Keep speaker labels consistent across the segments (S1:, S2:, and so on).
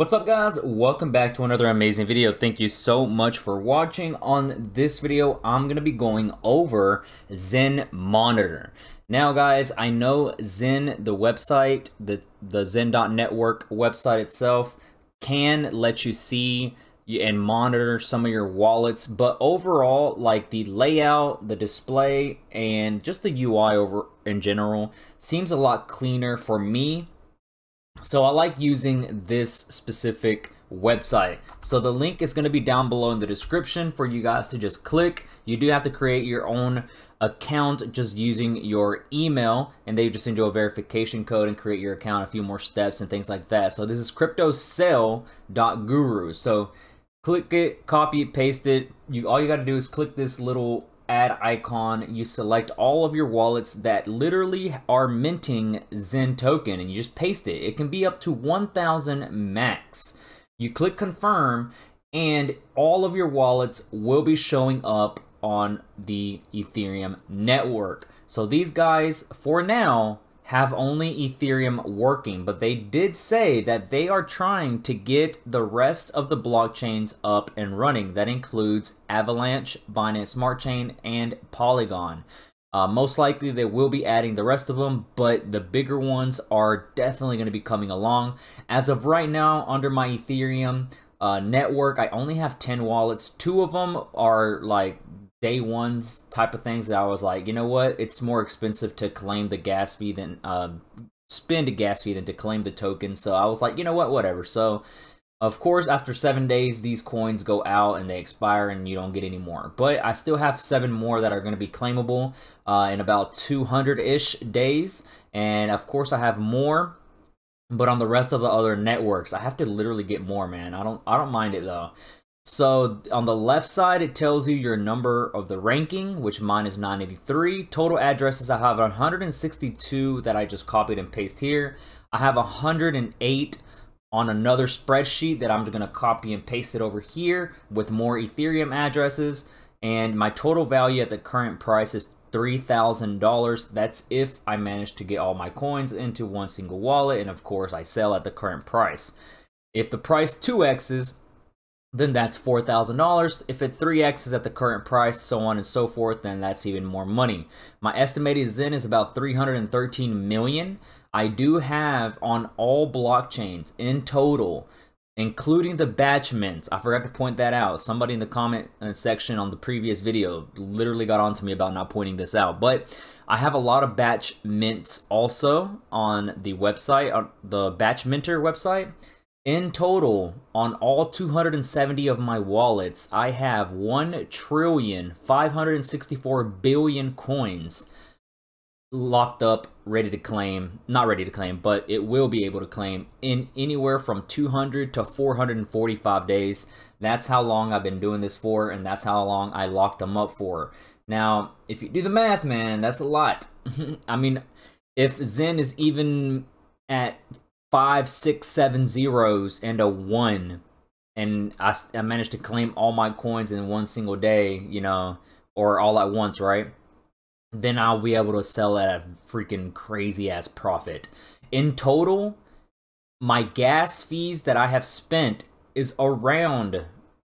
S1: What's up guys? Welcome back to another amazing video. Thank you so much for watching. On this video, I'm going to be going over Xen Monitor. Now guys, I know Xen, the website, the, the Xen.network website itself, can let you see and monitor some of your wallets, but overall, like the layout, the display, and just the UI over in general seems a lot cleaner for me so I like using this specific website. So the link is going to be down below in the description for you guys to just click. You do have to create your own account just using your email and they just send you a verification code and create your account a few more steps and things like that. So this is cryptocell.guru. So click it, copy it, paste it. You all you got to do is click this little add icon, you select all of your wallets that literally are minting Xen token and you just paste it. It can be up to 1000 max. You click confirm and all of your wallets will be showing up on the Ethereum network. So these guys, for now, have only Ethereum working, but they did say that they are trying to get the rest of the blockchains up and running. That includes Avalanche, Binance Smart Chain, and Polygon. Uh, most likely they will be adding the rest of them, but the bigger ones are definitely going to be coming along. As of right now, under my Ethereum uh, network, I only have 10 wallets. Two of them are like day ones type of things that I was like, you know what, it's more expensive to claim the gas fee than uh, spend a gas fee than to claim the token. So I was like, you know what, whatever. So of course, after seven days, these coins go out and they expire and you don't get any more. But I still have seven more that are going to be claimable uh, in about 200-ish days. And of course, I have more. But on the rest of the other networks, I have to literally get more, man. I don't, I don't mind it though. So on the left side, it tells you your number of the ranking, which mine is 983. Total addresses, I have 162 that I just copied and paste here. I have 108 on another spreadsheet that I'm to copy and paste it over here with more Ethereum addresses. And my total value at the current price is $3,000. That's if I manage to get all my coins into one single wallet. And of course, I sell at the current price. If the price 2x's, then that's $4,000. If it 3x is at the current price, so on and so forth, then that's even more money. My estimated Xen is about 313 million. I do have on all blockchains in total, including the batch mints. I forgot to point that out. Somebody in the comment uh, section on the previous video literally got onto me about not pointing this out. But I have a lot of batch mints also on the website, on the batch minter website. In total, on all 270 of my wallets, I have 1 trillion 564 billion coins locked up, ready to claim. Not ready to claim, but it will be able to claim in anywhere from 200 to 445 days. That's how long I've been doing this for, and that's how long I locked them up for. Now, if you do the math, man, that's a lot. I mean, if Xen is even at five, six, seven zeros and a one, and I, I managed to claim all my coins in one single day, you know, or all at once, right? Then I'll be able to sell at a freaking crazy ass profit. In total, my gas fees that I have spent is around,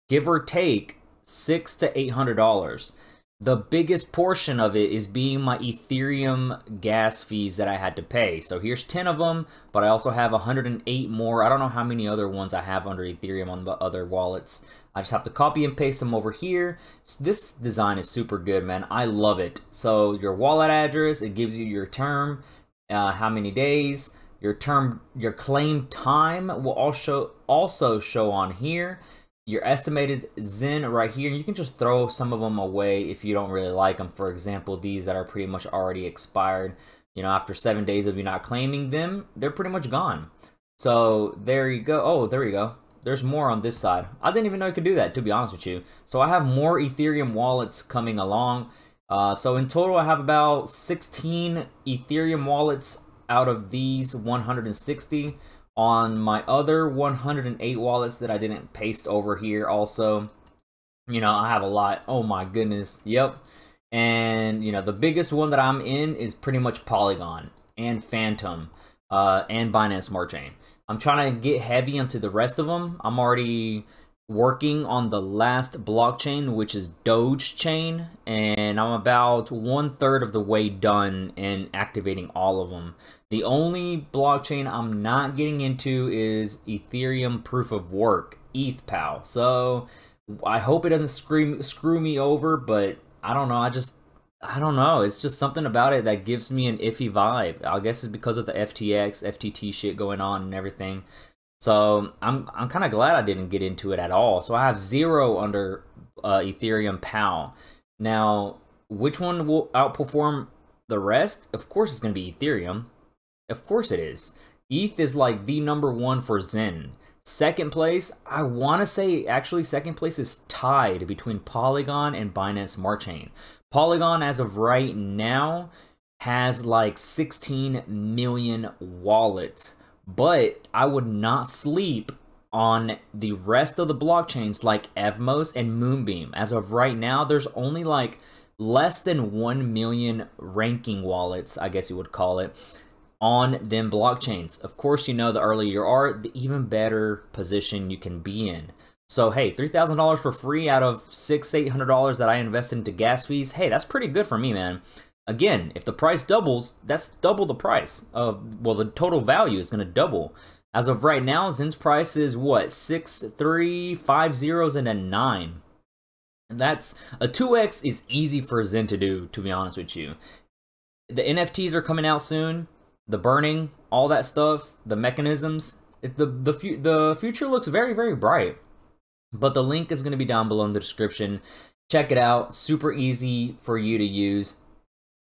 S1: give or take, six to eight hundred dollars. The biggest portion of it is being my Ethereum gas fees that I had to pay. So here's 10 of them, but I also have 108 more. I don't know how many other ones I have under Ethereum on the other wallets. I just have to copy and paste them over here. So this design is super good, man. I love it. So your wallet address, it gives you your term, uh, how many days, your term, your claim time will also also show on here your estimated Xen right here. You can just throw some of them away if you don't really like them. For example, these that are pretty much already expired. You know, after seven days of you not claiming them, they're pretty much gone. So there you go. Oh, there you go. There's more on this side. I didn't even know you could do that, to be honest with you. So I have more Ethereum wallets coming along. Uh, so in total, I have about 16 Ethereum wallets out of these 160 on my other 108 wallets that I didn't paste over here also. You know, I have a lot. Oh my goodness. Yep. And, you know, the biggest one that I'm in is pretty much Polygon and Fantom uh, and Binance Smart Chain. I'm trying to get heavy into the rest of them. I'm already working on the last blockchain, which is Doge Chain, and I'm about one third of the way done in activating all of them. The only blockchain I'm not getting into is Ethereum Proof of Work, ETHPoW. So I hope it doesn't screw screw me over, but I don't know. I just I don't know. It's just something about it that gives me an iffy vibe. I guess it's because of the FTX, FTT shit going on and everything. So I'm I'm kind of glad I didn't get into it at all. So I have zero under uh, Ethereum PoW. Now, which one will outperform the rest? Of course, it's going to be Ethereum. Of course, it is. ETH is like the number one for Xen. Second place, I want to say actually second place is tied between Polygon and Binance Smart Chain. Polygon, as of right now, has like 16 million wallets but I would not sleep on the rest of the blockchains like Evmos and Moonbeam. As of right now, there's only like less than 1 million ranking wallets, I guess you would call it, on them blockchains. Of course, you know the earlier you are, the even better position you can be in. So hey, $3,000 for free out of six, $800 that I invested into gas fees. Hey, that's pretty good for me, man. Again, if the price doubles, that's double the price of, well, the total value is going to double. As of right now, Xen's price is what? Six, three, five zeros, and a nine. And that's a 2x is easy for Xen to do, to be honest with you. The NFTs are coming out soon. The burning, all that stuff, the mechanisms. It, the the the future looks very very bright. But the link is going to be down below in the description. Check it out. Super easy for you to use.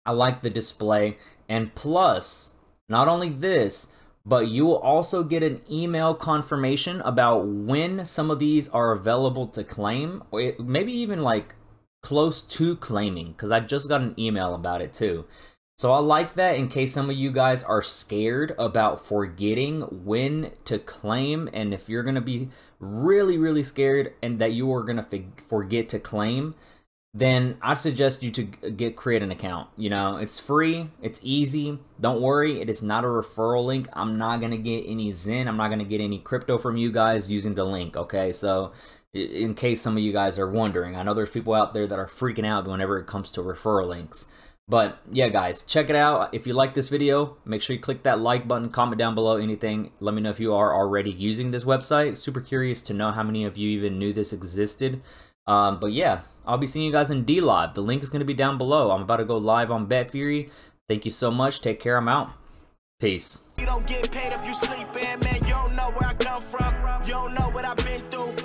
S1: I like the display. And plus, not only this, but you will also get an email confirmation about when some of these are available to claim, or maybe even like close to claiming, because I just got an email about it too. So I like that in case some of you guys are scared about forgetting when to claim, and if you're gonna be really, really scared and that you are gonna forget to claim, then I suggest you to get create an account. You know, it's free, it's easy. Don't worry, it is not a referral link. I'm not gonna get any Xen. I'm not gonna get any crypto from you guys using the link. Okay, so in case some of you guys are wondering, I know there's people out there that are freaking out whenever it comes to referral links. But yeah, guys, check it out. If you like this video, make sure you click that like button, comment down below anything. Let me know if you are already using this website. Super curious to know how many of you even knew this existed. Um, but yeah, I'll be seeing you guys in DLive. The link is going to be down below. I'm about to go live on Betfury. Thank you so much. Take care. I'm out. Peace. You don't get paid if you sleep in, man. You don't know where I come from. You don't know what I've been through.